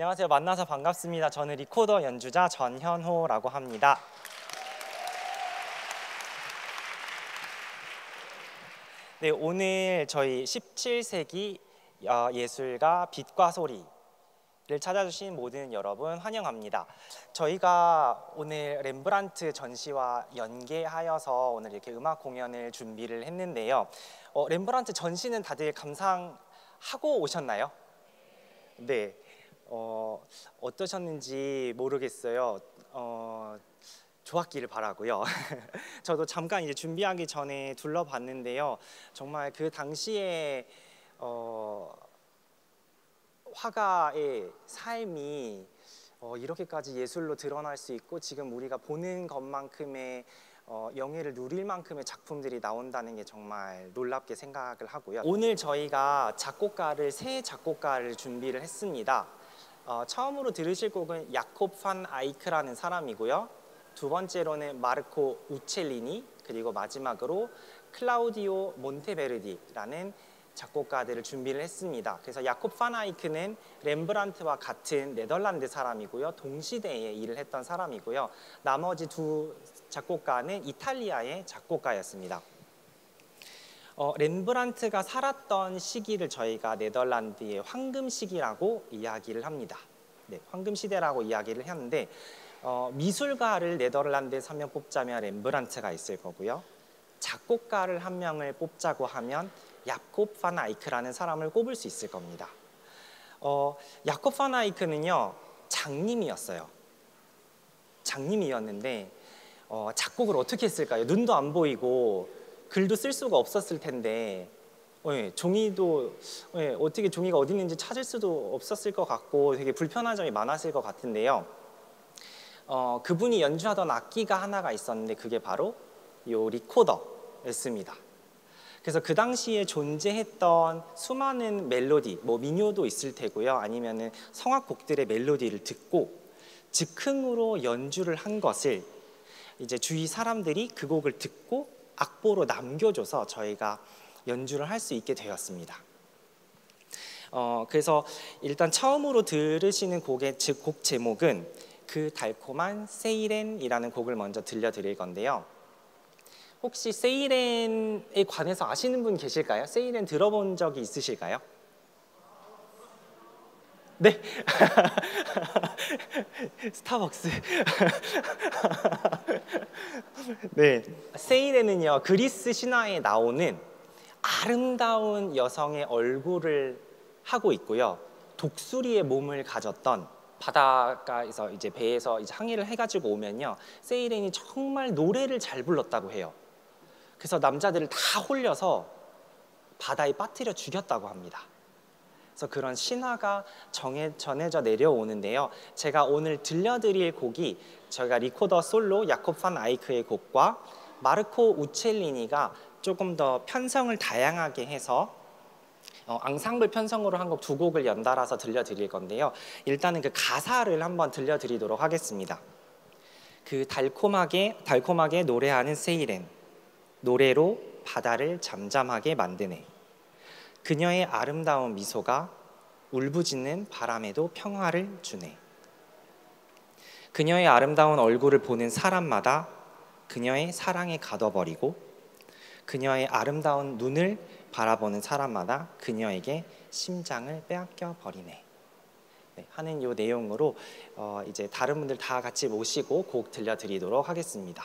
안녕하세요. 만나서 반갑습니다. 저는 리코더 연주자 전현호라고 합니다. 네, 오늘 저희 17세기 어, 예술가 빛과 소리 를 찾아주신 모든 여러분 환영합니다. 저희가 오늘 렘브란트 전시와 연계하여서 오늘 이렇게 음악 공연을 준비를 했는데요. 어, 렘브란트 전시는 다들 감상하고 오셨나요? 네. 어, 어떠셨는지 모르겠어요. 어, 좋았기를 바라고요. 저도 잠깐 이제 준비하기 전에 둘러봤는데요. 정말 그 당시에 어, 화가의 삶이 어, 이렇게까지 예술로 드러날 수 있고 지금 우리가 보는 것만큼의 어, 영예를 누릴 만큼의 작품들이 나온다는 게 정말 놀랍게 생각을 하고요. 오늘 저희가 작곡가를 새 작곡가를 준비를 했습니다. 어, 처음으로 들으실 곡은 야콥 판 아이크라는 사람이고요. 두 번째로는 마르코 우첼리니 그리고 마지막으로 클라우디오 몬테베르디라는 작곡가들을 준비를 했습니다. 그래서 야콥 판 아이크는 렘브란트와 같은 네덜란드 사람이고요. 동시대에 일을 했던 사람이고요. 나머지 두 작곡가는 이탈리아의 작곡가였습니다. 어, 렘브란트가 살았던 시기를 저희가 네덜란드의 황금 시기라고 이야기를 합니다. 네, 황금 시대라고 이야기를 하는데 어, 미술가를 네덜란드에서 한명 뽑자면 렘브란트가 있을 거고요. 작곡가를 한 명을 뽑자고 하면 야콥 판 아이크라는 사람을 꼽을 수 있을 겁니다. 어, 야콥 판 아이크는요 장님이었어요. 장님이었는데 어, 작곡을 어떻게 했을까요? 눈도 안 보이고 글도 쓸 수가 없었을 텐데 예, 종이도 예, 어떻게 종이가 어디 있는지 찾을 수도 없었을 것 같고 되게 불편한 점이 많았을 것 같은데요. 어, 그분이 연주하던 악기가 하나가 있었는데 그게 바로 요 리코더였습니다. 그래서 그 당시에 존재했던 수많은 멜로디, 뭐 민요도 있을 테고요, 아니면은 성악곡들의 멜로디를 듣고 즉흥으로 연주를 한 것을 이제 주위 사람들이 그 곡을 듣고 악보로 남겨줘서 저희가 연주를 할 수 있게 되었습니다. 어, 그래서 일단 처음으로 들으시는 곡의 곡 제목은 그 달콤한 세이렌이라는 곡을 먼저 들려드릴 건데요. 혹시 세이렌에 관해서 아시는 분 계실까요? 세이렌 들어본 적이 있으실까요? 네. 스타벅스. 네. 세일에는요, 그리스 신화에 나오는 아름다운 여성의 얼굴을 하고 있고요. 독수리의 몸을 가졌던 바닷가에서 이제 배에서 이제 항해를 해가지고 오면요, 세이렌이 정말 노래를 잘 불렀다고 해요. 그래서 남자들을 다 홀려서 바다에 빠뜨려 죽였다고 합니다. 그래서 그런 신화가 정해, 전해져 내려오는데요. 제가 오늘 들려드릴 곡이 저희가 리코더 솔로 야콥 판 아이크의 곡과 마르코 우첼리니가 조금 더 편성을 다양하게 해서 어, 앙상블 편성으로 한 곡 두 곡을 연달아서 들려드릴 건데요. 일단은 그 가사를 한번 들려드리도록 하겠습니다. 그 달콤하게 달콤하게 노래하는 세이렌 노래로 바다를 잠잠하게 만드네. 그녀의 아름다운 미소가 울부짖는 바람에도 평화를 주네. 그녀의 아름다운 얼굴을 보는 사람마다 그녀의 사랑에 가둬버리고 그녀의 아름다운 눈을 바라보는 사람마다 그녀에게 심장을 빼앗겨 버리네. 네, 하는 요 내용으로 어, 이제 다른 분들 다 같이 모시고 곡 들려드리도록 하겠습니다.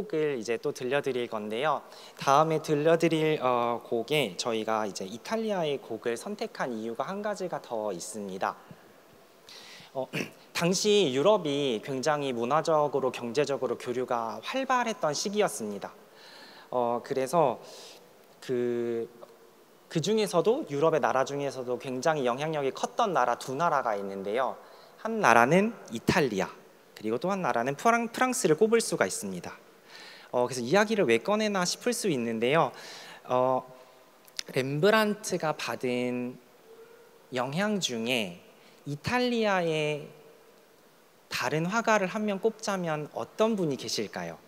곡을 이제 또 들려드릴 건데요. 다음에 들려드릴 어, 곡에 저희가 이제 이탈리아의 곡을 선택한 이유가 한 가지가 더 있습니다. 어, 당시 유럽이 굉장히 문화적으로 경제적으로 교류가 활발했던 시기였습니다. 어, 그래서 그, 그 중에서도 유럽의 나라 중에서도 굉장히 영향력이 컸던 나라 두 나라가 있는데요. 한 나라는 이탈리아, 그리고 또 한 나라는 프랑, 프랑스를 꼽을 수가 있습니다. 어, 그래서 이야기를 왜 꺼내나 싶을 수 있는데요. 어, 렘브란트가 받은 영향 중에 이탈리아의 다른 화가를 한 명 꼽자면 어떤 분이 계실까요?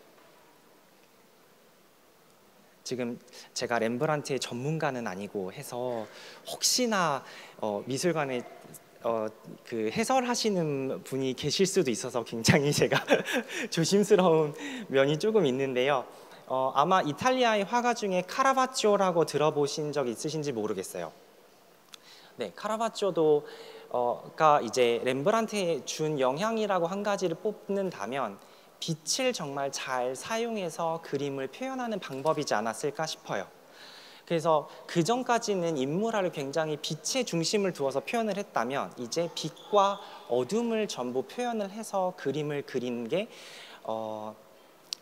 지금 제가 렘브란트의 전문가는 아니고 해서 혹시나 어, 미술관에 어, 그 해설하시는 분이 계실 수도 있어서 굉장히 제가 조심스러운 면이 조금 있는데요. 어, 아마 이탈리아의 화가 중에 카라바초라고 들어보신 적 있으신지 모르겠어요. 네, 카라바초도 어가 이제 렘브란트에 준 영향이라고 한 가지를 뽑는다면 빛을 정말 잘 사용해서 그림을 표현하는 방법이지 않았을까 싶어요. 그래서 그 전까지는 인물화를 굉장히 빛의 중심을 두어서 표현을 했다면 이제 빛과 어둠을 전부 표현을 해서 그림을 그린 게 어,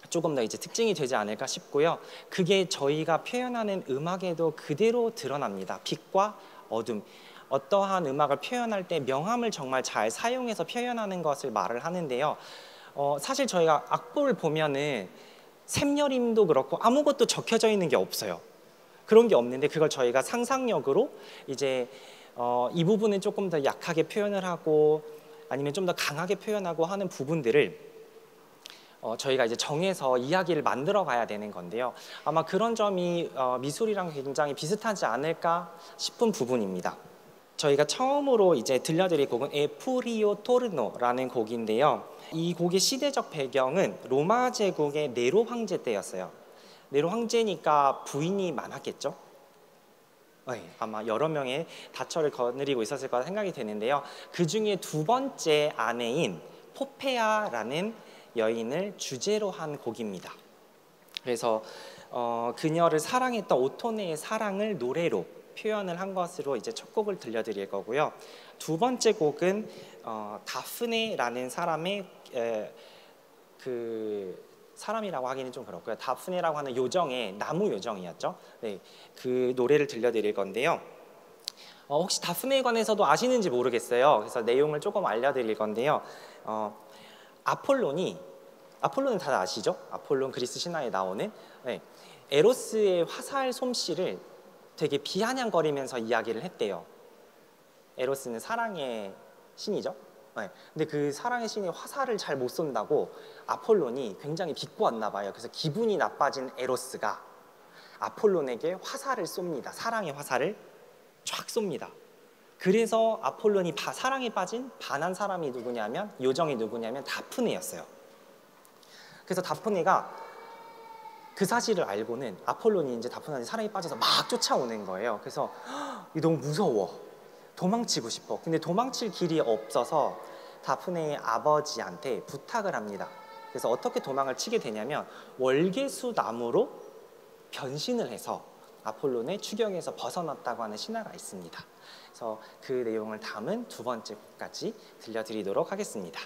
조금 더 이제 특징이 되지 않을까 싶고요. 그게 저희가 표현하는 음악에도 그대로 드러납니다. 빛과 어둠. 어떠한 음악을 표현할 때 명암을 정말 잘 사용해서 표현하는 것을 말을 하는데요. 어, 사실 저희가 악보를 보면은 샘여림도 그렇고 아무것도 적혀져 있는 게 없어요. 그런 게 없는데 그걸 저희가 상상력으로 이제 어, 이 부분은 조금 더 약하게 표현을 하고 아니면 좀 더 강하게 표현하고 하는 부분들을 어, 저희가 이제 정해서 이야기를 만들어 가야 되는 건데요. 아마 그런 점이 어, 미술이랑 굉장히 비슷하지 않을까 싶은 부분입니다. 저희가 처음으로 이제 들려드릴 곡은 에프리오 토르노라는 곡인데요. 이 곡의 시대적 배경은 로마 제국의 네로 황제 때였어요. 네로 황제니까 부인이 많았겠죠. 네, 아마 여러 명의 다처를 거느리고 있었을 거라 생각이 되는데요. 그 중에 두 번째 아내인 포페아라는 여인을 주제로 한 곡입니다. 그래서 어, 그녀를 사랑했던 오토네의 사랑을 노래로 표현을 한 것으로 이제 첫 곡을 들려드릴 거고요. 두 번째 곡은 어, 다프네라는 사람의 에, 그 사람이라고 하기는 좀 그렇고요. 다프네라고 하는 요정의 나무 요정이었죠. 네, 그 노래를 들려드릴 건데요. 어, 혹시 다프네에 관해서도 아시는지 모르겠어요. 그래서 내용을 조금 알려드릴 건데요. 어, 아폴론이 아폴론은 다들 아시죠? 아폴론 그리스 신화에 나오는 네, 에로스의 화살 솜씨를 되게 비아냥거리면서 이야기를 했대요. 에로스는 사랑의 신이죠. 네. 근데 그 사랑의 신이 화살을 잘 못 쏜다고 아폴론이 굉장히 비꼬았나 봐요. 그래서 기분이 나빠진 에로스가 아폴론에게 화살을 쏩니다. 사랑의 화살을 쫙 쏩니다. 그래서 아폴론이 바, 사랑에 빠진 반한 사람이 누구냐면 요정이 누구냐면 다프네였어요. 그래서 다프네가 그 사실을 알고는 아폴론이 이제 다프나한테 사랑에 빠져서 막 쫓아오는 거예요. 그래서 이 너무 무서워. 도망치고 싶어. 근데 도망칠 길이 없어서 다프네의 아버지한테 부탁을 합니다. 그래서 어떻게 도망을 치게 되냐면 월계수 나무로 변신을 해서 아폴론의 추경에서 벗어났다고 하는 신화가 있습니다. 그래서 그 내용을 담은 두 번째 곡까지 들려드리도록 하겠습니다.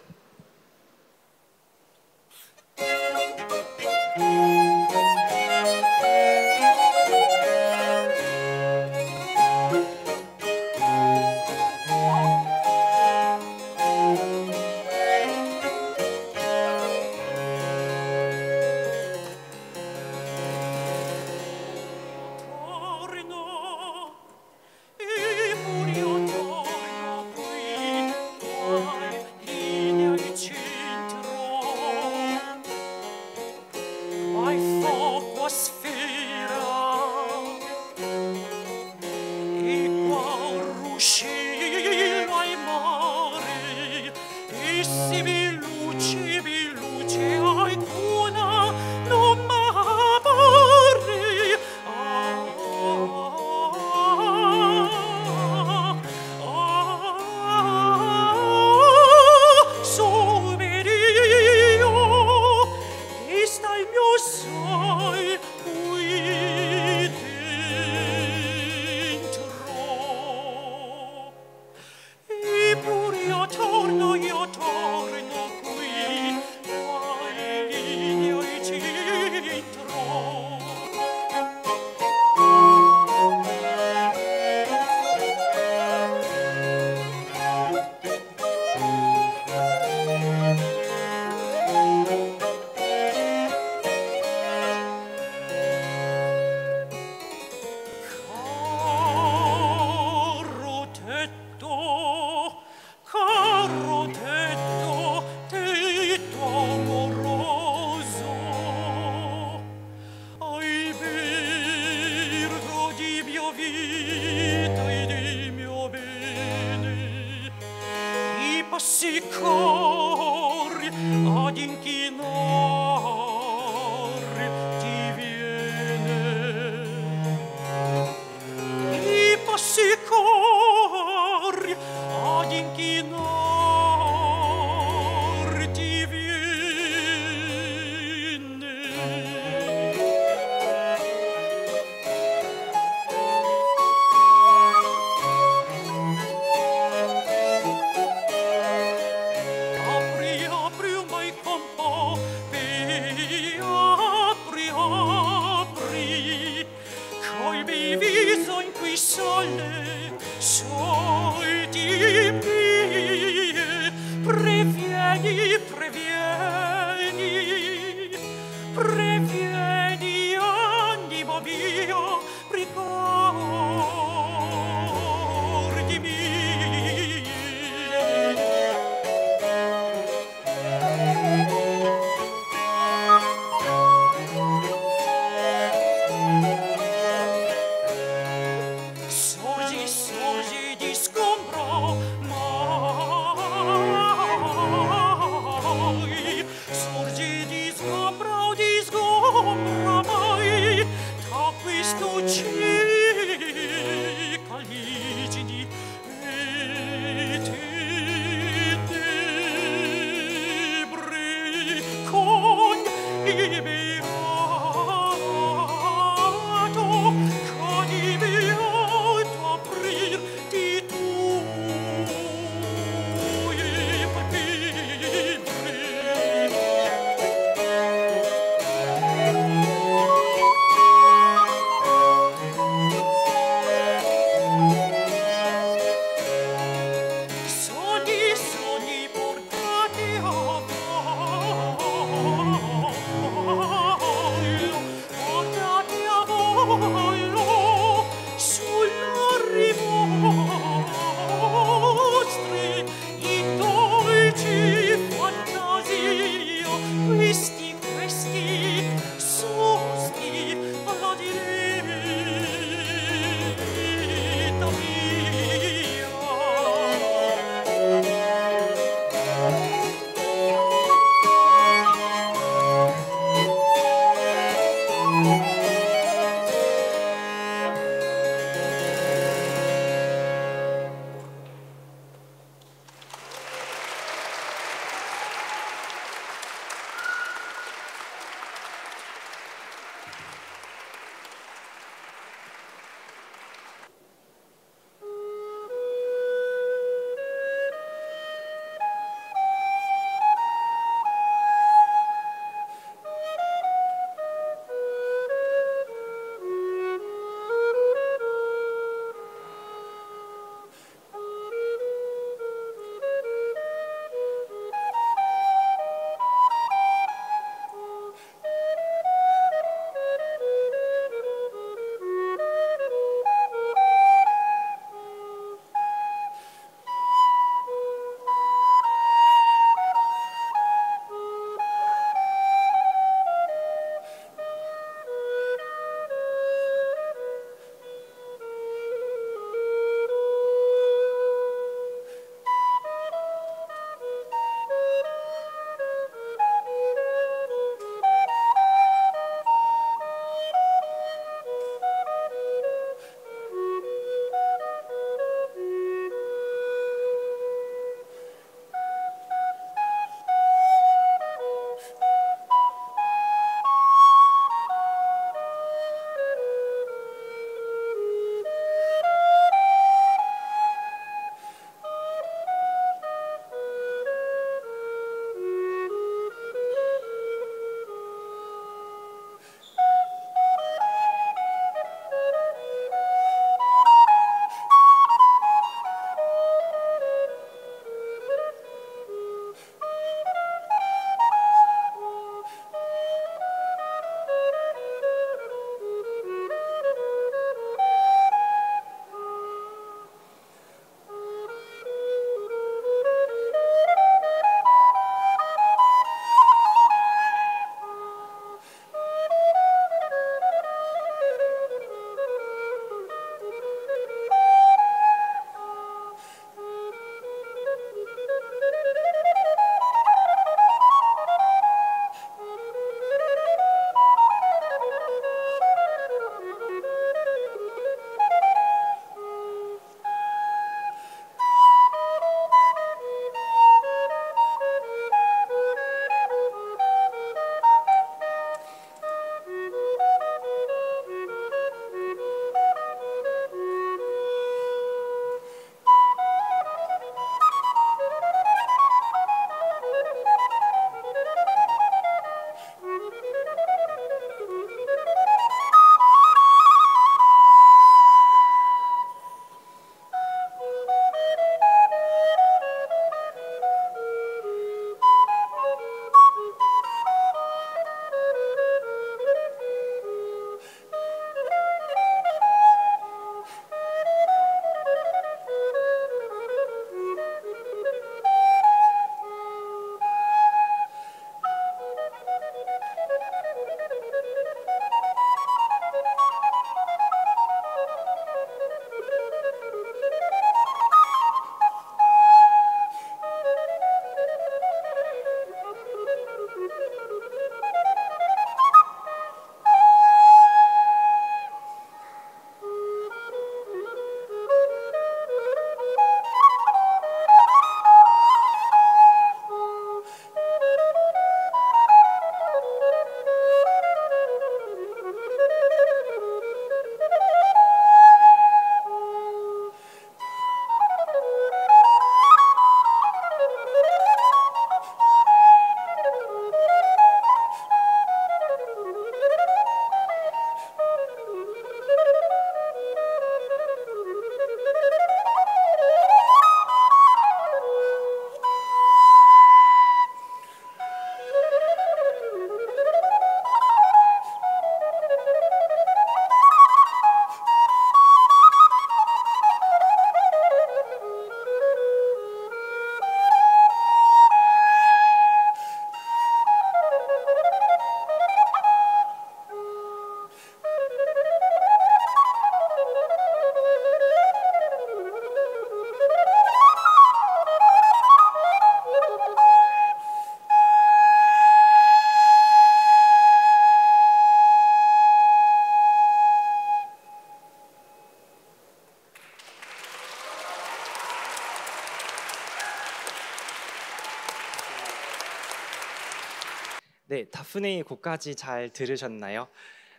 네, 다프네이 곡까지 잘 들으셨나요?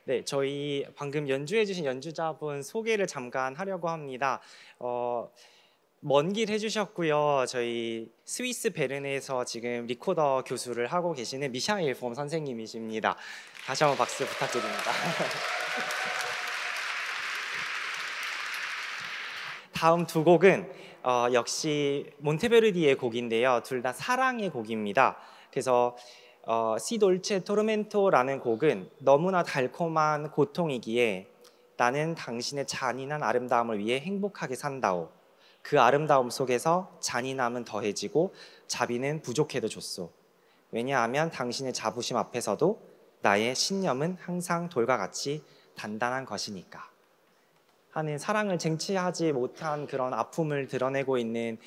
네, 저희 방금 연주해주신 연주자분 소개를 잠깐 하려고 합니다. 어, 먼 길 해주셨고요. 저희 스위스 베른에서 지금 리코더 교수를 하고 계시는 미샤일 폼 선생님이십니다. 다시 한번 박수 부탁드립니다. 다음 두 곡은 어, 역시 몬테베르디의 곡인데요. 둘 다 사랑의 곡입니다. 그래서 어, 시 돌체 토르멘토라는 곡은 너무나 달콤한 고통이기에 나는 당신의 잔인한 아름다움을 위해 행복하게 산다오. 그 아름다움 속에서 잔인함은 더해지고 자비는 부족해도 좋소. 왜냐하면 당신의 자부심 앞에서도 나의 신념은 항상 돌과 같이 단단한 것이니까. 하는 사랑을 쟁취하지 못한 그런 아픔을 드러내고 있는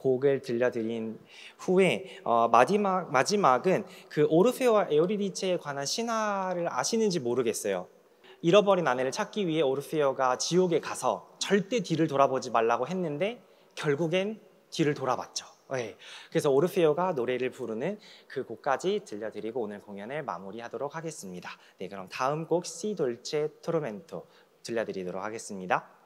곡을 들려드린 후에 어, 마지막 마지막은 그 오르페오와 에오리디체에 관한 신화를 아시는지 모르겠어요. 잃어버린 아내를 찾기 위해 오르페오가 지옥에 가서 절대 뒤를 돌아보지 말라고 했는데 결국엔 뒤를 돌아봤죠. 네. 그래서 오르페오가 노래를 부르는 그 곡까지 들려드리고 오늘 공연을 마무리하도록 하겠습니다. 네, 그럼 다음 곡 시 돌체 토르멘토 들려드리도록 하겠습니다.